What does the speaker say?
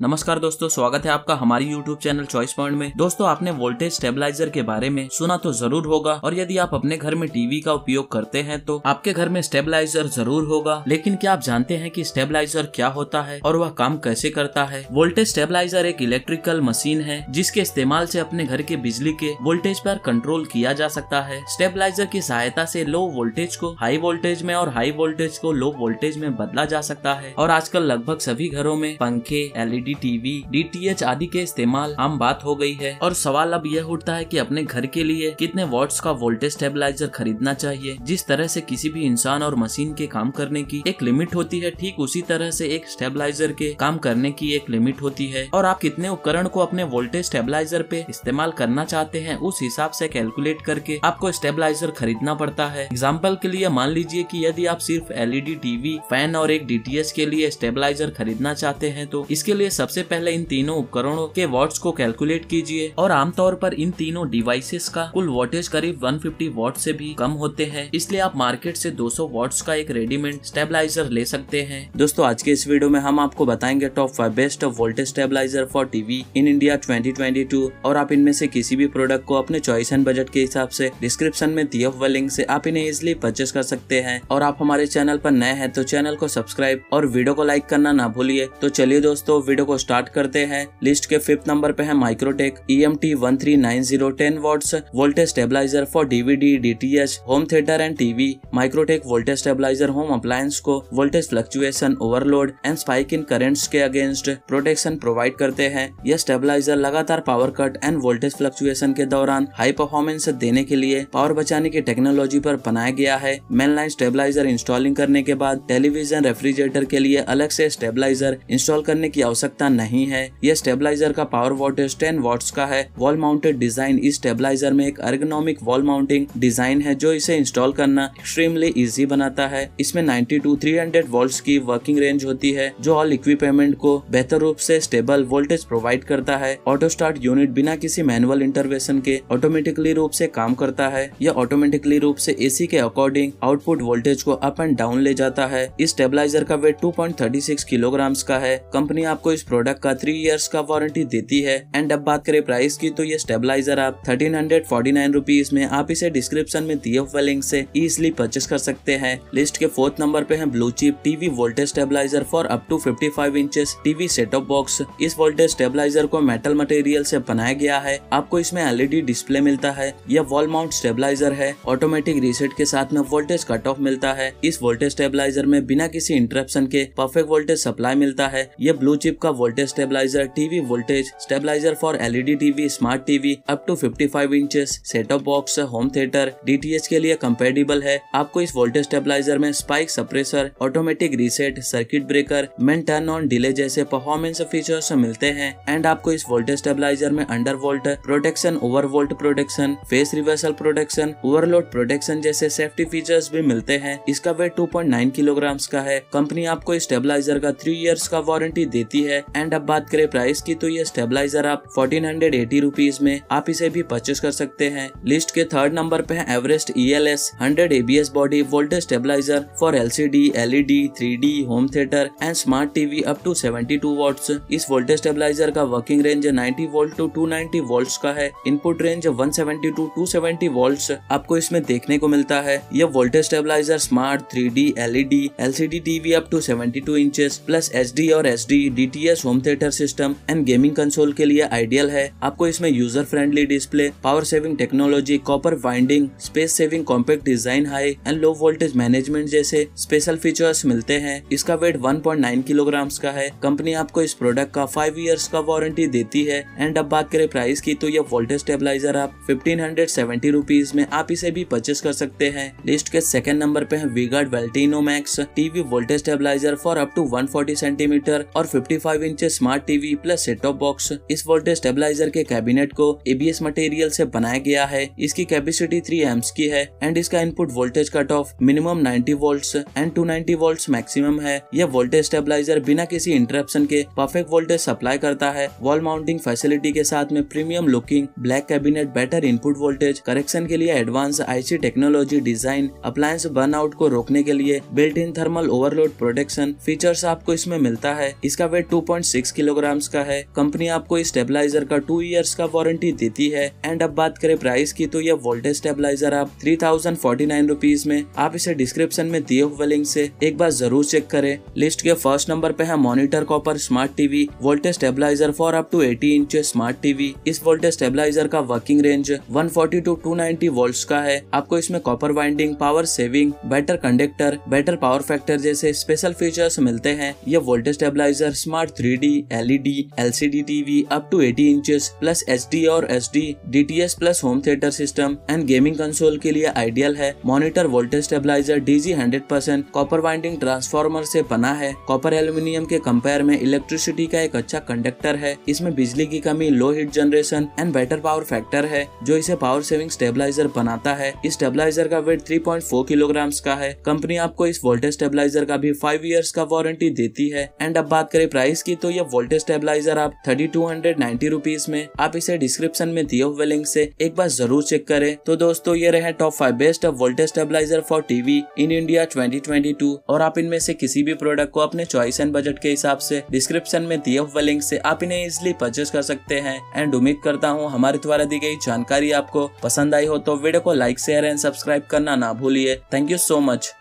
नमस्कार दोस्तों, स्वागत है आपका हमारी यूट्यूब चैनल चॉइस पॉइंट में। दोस्तों, आपने वोल्टेज स्टेबलाइजर के बारे में सुना तो ज़रूर होगा और यदि आप अपने घर में टीवी का उपयोग करते हैं तो आपके घर में स्टेबलाइजर ज़रूर होगा। लेकिन क्या आप जानते हैं कि स्टेबलाइजर क्या होता है और वह काम कैसे करता है? वोल्टेज स्टेबलाइजर एक इलेक्ट्रिकल मशीन है, जिसके इस्तेमाल से अपने घर के बिजली के वोल्टेज पर कंट्रोल किया जा सकता है। स्टेबलाइजर की सहायता से लो वोल्टेज को हाई वोल्टेज में और हाई वोल्टेज को लो वोल्टेज में बदला जा सकता है। और आजकल लगभग सभी घरों में पंखे एलईडी टीवी डीटीएच आदि के इस्तेमाल आम बात हो गई है। और सवाल अब यह उठता है कि अपने घर के लिए कितने वॉट्स का वोल्टेज स्टेबलाइजर खरीदना चाहिए? जिस तरह से किसी भी इंसान और मशीन के काम करने की एक लिमिट होती है, ठीक उसी तरह से एक स्टेबलाइजर के काम करने की एक लिमिट होती है। और आप कितने उपकरण को अपने वोल्टेज स्टेबलाइजर पे इस्तेमाल करना चाहते हैं, उस हिसाब से कैलकुलेट करके आपको स्टेबलाइजर खरीदना पड़ता है। एग्ज़ाम्पल के लिए मान लीजिए कि यदि आप सिर्फ़ एलईडी टीवी फ़ैन और एक डीटीएच के लिए स्टेबलाइजर खरीदना चाहते हैं तो इसके लिए सबसे पहले इन तीनों उपकरणों के वॉट्स को कैलकुलेट कीजिए और आमतौर पर इन तीनों डिवाइसेस का कुल वोल्टेज करीब 150 वॉट से भी कम होते हैं। इसलिए आप मार्केट से 200 वॉट्स का एक रेडीमेड स्टेबलाइजर ले सकते हैं। दोस्तों, आज के इस वीडियो में हम आपको बताएँगे top five best voltage stabiliser for TV in India 2022 और आप इनमें से किसी भी प्रोडक्ट को अपने चॉइस एंड बजट के हिसाब से डिस्क्रिप्शन में दिए हुए लिंक से आप इन्हें इजिली परचेस कर सकते हैं। और आप हमारे चैनल पर नए हैं तो चैनल को सब्सक्राइब और वीडियो को लाइक करना ना भूलिए। तो चलिए दोस्तों वीडियो को स्टार्ट करते हैं। लिस्ट के फिफ्थ नंबर पे है Microtek E M T one three nine zero ten watts voltage stabiliser for DVD D T DTH home theatre and TV Microtek voltage stabiliser home appliance को voltage fluctuation overload and spike in currents के against protection provide करते हैं। यह stabiliser लगातार power cut and voltage fluctuation के दौरान high performance देने के लिए पावर बचाने की टेक्नोलॉजी पर बनाया गया है। मेन लाइन स्टेबलाइजर इंस्टॉलिंग करने के बाद टेलीविज़न रेफ्रिजरेटर के लिए अलग से स्टेबलाइजर इंस्टॉल करने की आवश्यकता नहीं है। यह स्टेबलाइजर का पावर वोल्टेज 10 वॉट्स का है। वॉल माउंटेड डिज़ाइन इस स्टेबलाइजर में एक अर्गोनॉमिक वॉल माउंटिंग डिज़ाइन है जो इसे इंस्टॉल करना एक्सट्रीमली इजी बनाता है। इसमें 90 टू 300 वोल्ट्स की वर्किंग रेंज होती है, जो ऑल इक्विपमेंट को बेहतर रूप से स्टेबल वोल्टेज प्रोवाइड करता है। ऑटो स्टार्ट यूनिट बिना किसी मैनुअल इंटरवेंशन के ऑटोमेटिकली रूप से काम करता है यह ऑटोमेटिकली रूप से एसी के अकॉर्डिंग आउटपुट वोल्टेज को अप एंड डाउन ले जाता है। इस स्टेबलाइजर का वेट 2.36 किलोग्राम का है। कंपनी आपको इस प्रोडक्ट का थ्री इयर्स का वारंटी देती है। एंड अब बात करें प्राइस की तो ये स्टेबलाइजर आप thirteen hundred forty nine rupees में आप इसे डिस्क्रिप्शन में दिए हुए लिंक से इजिली परचेस कर सकते हैं। लिस्ट के फोर्थ नंबर पे है Blue Chip TV voltage stabiliser for up to 55 inches TV setup box इस वोल्टेज स्टेबलाइजर को मेटल मटेरियल से बनाया गया है। आपको इसमें एलईडी डिस्प्ले मिलता है। यह वॉल माउंट स्टेबलाइजर है। ऑटोमेटिक रीसेट के साथ में वोल्टेज कट ऑफ़ मिलता है। इस वोल्टेज स्टेबलाइजर में बिना किसी इंटरप्शन के परफेक्ट वोल्टेज सप्लाई मिलता है। यह ब्लू चिप का voltage stabiliser TV voltage stabiliser for LED TV smart TV up to 55 inches setup box home theatre DTH के लिए कंपेटेबल है। आपको इस वोल्टेज स्टेबलाइजर में spike suppressor automatic reset circuit breaker main turn on delay जैसे performance features मिलते हैं। And आपको इस वोल्टेज स्टेबलाइजर में under volt protection over volt protection phase reversal protection overload protection जैसे सेफ्टी फीचर्स भी मिलते हैं। इसका वेट 2.9 किलोग्राम्स का है। कंपनी आपको इस स्टेबलाइजर का थ्री इयर्स का वारंटी देती है। एंड अब बात करें प्राइस की तो ये स्टेबलाइजर आप फोर्टीन हंड्रेड एटी रुपीज़ में आप इसे भी परचेस कर सकते हैं। लिस्ट के थर्ड नंबर पे है Everest E L S hundred ABS body voltage stabiliser for L C D LED three D home theatre and smart TV up to seventy two volt इस वोल्टेज स्टेबलाइजर का working range ninety volt to two ninety volt का है। Input range one seventy to two seventy volt आपको इसमें देखने को मिलता है। यह voltage stabiliser smart three D LED LCD TV up to seventy two inches plus H D और H D D S home theatre system and gaming console के लिए आइडियल है। आपको इसमें user friendly display power saving technology copper winding space saving compact design high and low voltage management जैसे special features मिलते हैं। इसका वेट 1.9 किलोग्राम का है। कंपनी आपको इस प्रोडक्ट का फाइव इयर्स का वारंटी देती है एंड अब बात करें प्राइस की तो यह वोल्टेज स्टेबलाइजर आप फिफ्टीन हंड्रेड में आप इसे भी परचेस कर सकते हैं। लिस्ट के सेकंड नंबर पे है V-Guard Veltino max TV voltage stabiliser for up to 140 centimetre और 55 inch smart TV plus set top box इस वोल्टेज स्टेबलाइजर के कैबिनेट को एबीएस मटेरियल से बनाया गया है। इसकी कैपेसिटी 3 एम्स की है एंड इसका input voltage cut off minimum 90 volts and 290 volts maximum है। यह वोल्टेज स्टेबलाइजर बिना किसी इंटरप्शन के परफेक्ट वोल्टेज सप्लाई करता है। वॉल माउंटिंग फैसिलिटी के साथ में premium looking black cabinet better input voltage correction के लिए advance IC technology design appliance burnout को रोकने के लिए built in thermal overload protection features आपको इसमें मिलता है। इसका वेट 2.6 किलोग्राम का है। कंपनी आपको इस स्टेबलाइजर का टू ईयर्स का वारंटी देती है। एंड अब बात करें प्राइस की तो यह वोल्टेज स्टेबलाइजर आप three thousand forty nine rupees में, आप इसे डिस्क्रिप्शन में दिए हुए लिंक से एक बार ज़रूर चेक करें। लिस्ट के फ़र्स्ट नंबर पे है Monitor copper smart TV voltage stabiliser for up to 80 inch smart TV इस वोल्टेज स्टेबलाइजर का वर्किंग रेंज 140 टू 290 वोल्ट्स का है। आपको इसमें copper winding power saving better conductor better power factor जैसे स्पेशल फीचर्स मिलते हैं। यह voltage stabiliser smart three D LED LCD TV up to 80 inches plus H D और S D DTS plus home theatre system and gaming console के लिए ideal है। Monitor voltage stabiliser DG hundred percent copper winding transformer से बना है। Copper aluminium के compare में electricity का एक अच्छा कंडक्टर है। इसमें बिजली की कमी low heat generation and better power factor है, जो इसे पावर सेविंग स्टेबलाइजर बनाता है। इस स्टेबलाइजर का वेट 3.4 किलोग्राम का है। कंपनी आपको इस वोल्टेज स्टेबलाइजर का भी फाइव ईयर्स का वारंटी देती है। एंड अब बात करें प्राइस की तो ये वोल्टेज स्टेबलाइजर आप thirty two hundred ninety rupees में, आप इसे डिस्क्रिप्शन में दिए हुए लिंक से एक बार ज़रूर चेक करें। तो दोस्तों, ये रहे top five best voltage stabiliser for TV in India 2022 और आप इनमें से किसी भी प्रोडक्ट को अपने चॉइस एंड बजट के हिसाब से डिस्क्रिप्शन में दिए हुए लिंक से आप इन्हें इजिली परचेज कर सकते हैं। एंड उम्मीद करता हूँ, हमारे द्वारा दी गई जानकारी आपको पसंद आई हो तो वीडियो को लाइक शेयर एंड सब्सक्राइब करना ना भूलिए। Thank you so much